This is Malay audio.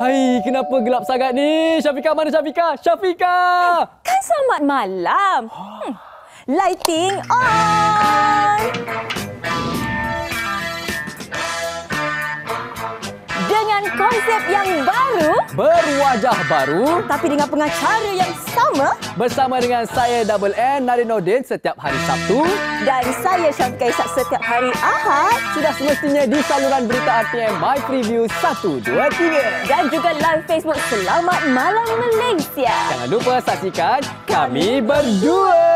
Hai, kenapa gelap sangat ni? Syafika mana Syafika? Syafika! Kan selamat malam. Hmm. Lighting on. Dengan konsep yang baru Berwajah baru tapi dengan pengacara yang sama bersama dengan saya Double N Narinodin setiap hari Sabtu dan saya Syafika Isak setiap hari Ahad sudah semestinya di saluran berita RTM My Preview 123. dan juga live Facebook Selamat Malam Malaysia. Jangan lupa saksikan kami berdua.